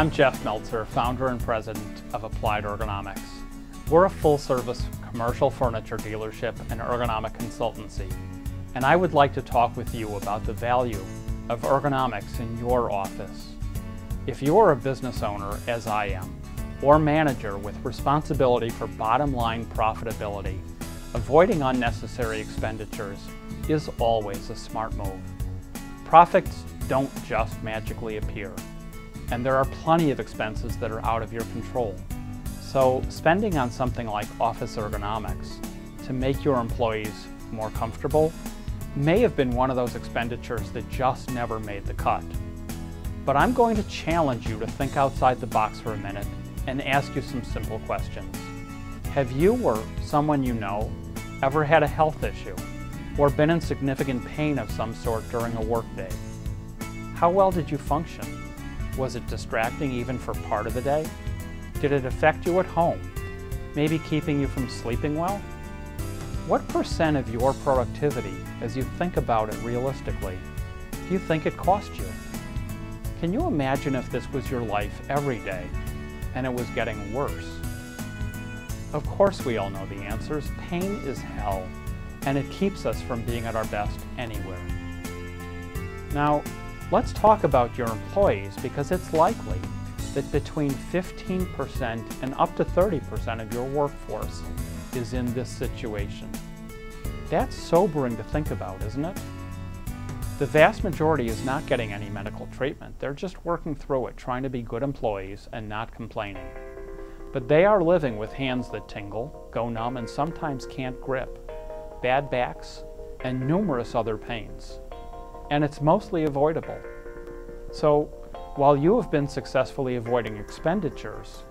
I'm Jeff Meltzer, founder and president of Applied Ergonomics. We're a full-service commercial furniture dealership and ergonomic consultancy, and I would like to talk with you about the value of ergonomics in your office. If you're a business owner, as I am, or manager with responsibility for bottom line profitability, avoiding unnecessary expenditures is always a smart move. Profits don't just magically appear, and there are plenty of expenses that are out of your control. So spending on something like office ergonomics to make your employees more comfortable may have been one of those expenditures that just never made the cut. But I'm going to challenge you to think outside the box for a minute and ask you some simple questions. Have you or someone you know ever had a health issue or been in significant pain of some sort during a workday? How well did you function? Was it distracting even for part of the day? Did it affect you at home? Maybe keeping you from sleeping well? What percent of your productivity, as you think about it realistically, do you think it cost you? Can you imagine if this was your life every day and it was getting worse? Of course we all know the answers. Pain is hell, and it keeps us from being at our best anywhere. Now, let's talk about your employees because it's likely that between 15% and up to 30% of your workforce is in this situation. That's sobering to think about, isn't it? The vast majority is not getting any medical treatment. They're just working through it, trying to be good employees and not complaining. But they are living with hands that tingle, go numb, and sometimes can't grip, bad backs, and numerous other pains. And it's mostly avoidable. So, while you have been successfully avoiding expenditures,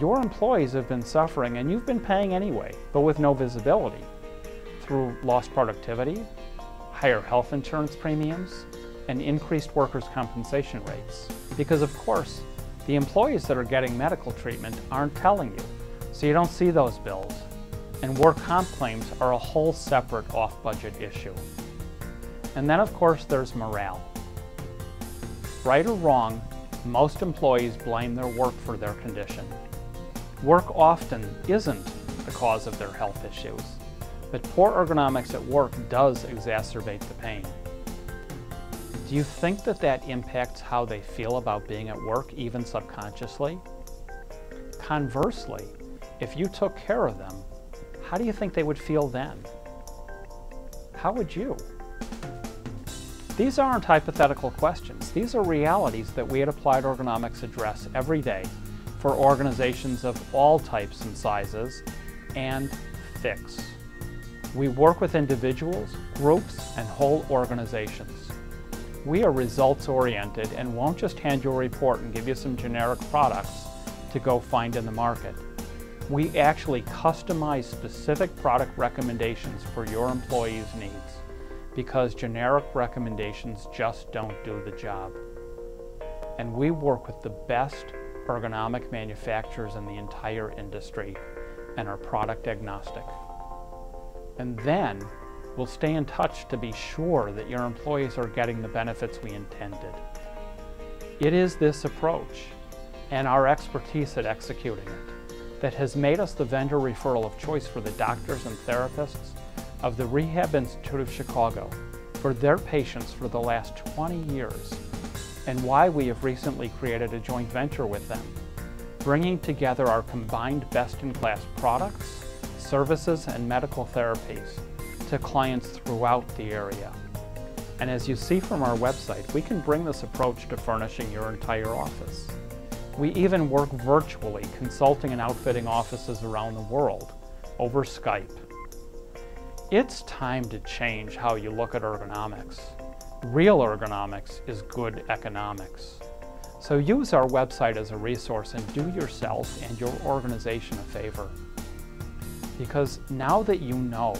your employees have been suffering and you've been paying anyway, but with no visibility through lost productivity, higher health insurance premiums, and increased workers' compensation rates. Because of course, the employees that are getting medical treatment aren't telling you, so you don't see those bills. And work comp claims are a whole separate off-budget issue. And then of course there's morale. Right or wrong, most employees blame their work for their condition. Work often isn't the cause of their health issues, but poor ergonomics at work does exacerbate the pain. Do you think that that impacts how they feel about being at work, even subconsciously? Conversely, if you took care of them, how do you think they would feel then? How would you? These aren't hypothetical questions. These are realities that we at Applied Ergonomics address every day for organizations of all types and sizes and fix. We work with individuals, groups, and whole organizations. We are results oriented and won't just hand you a report and give you some generic products to go find in the market. We actually customize specific product recommendations for your employees' needs because generic recommendations just don't do the job. And we work with the best ergonomic manufacturers in the entire industry and are product agnostic. And then we'll stay in touch to be sure that your employees are getting the benefits we intended. It is this approach and our expertise at executing it that has made us the vendor referral of choice for the doctors and therapists of the Rehab Institute of Chicago for their patients for the last 20 years and why we have recently created a joint venture with them, bringing together our combined best-in-class products, services, and medical therapies to clients throughout the area. And as you see from our website, we can bring this approach to furnishing your entire office. We even work virtually, consulting and outfitting offices around the world over Skype. It's time to change how you look at ergonomics. Real ergonomics is good economics. So use our website as a resource and do yourself and your organization a favor. Because now that you know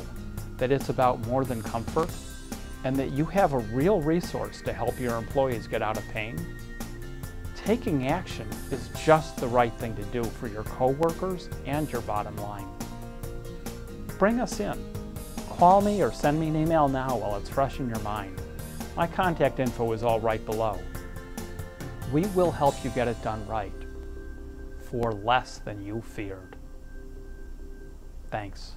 that it's about more than comfort and that you have a real resource to help your employees get out of pain, taking action is just the right thing to do for your coworkers and your bottom line. Bring us in. Call me or send me an email now while it's fresh in your mind. My contact info is all right below. We will help you get it done right for less than you feared. Thanks.